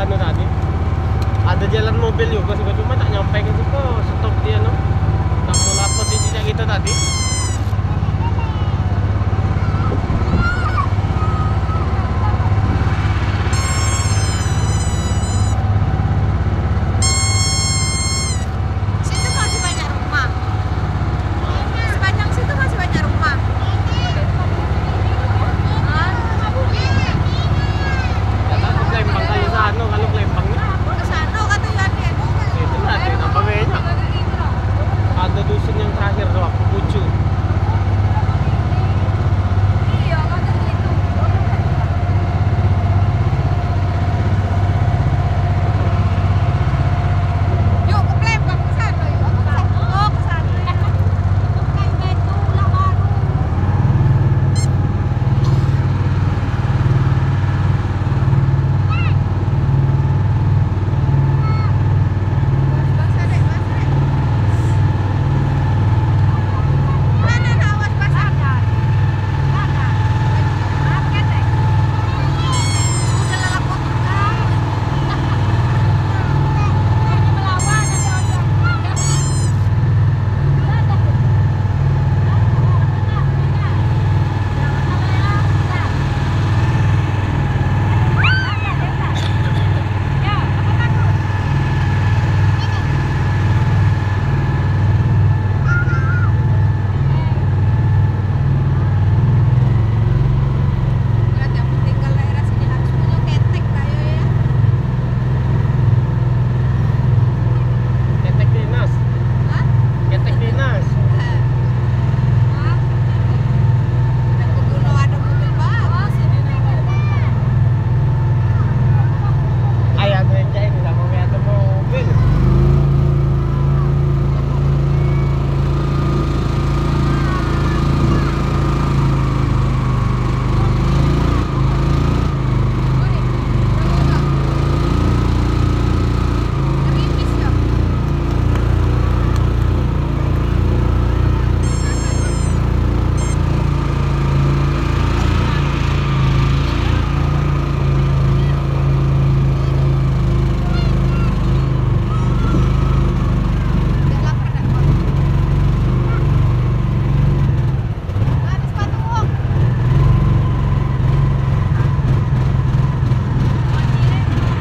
ano tadi ada jalan mobil juga sih cuma tak nyampe gitu kok stop dia no.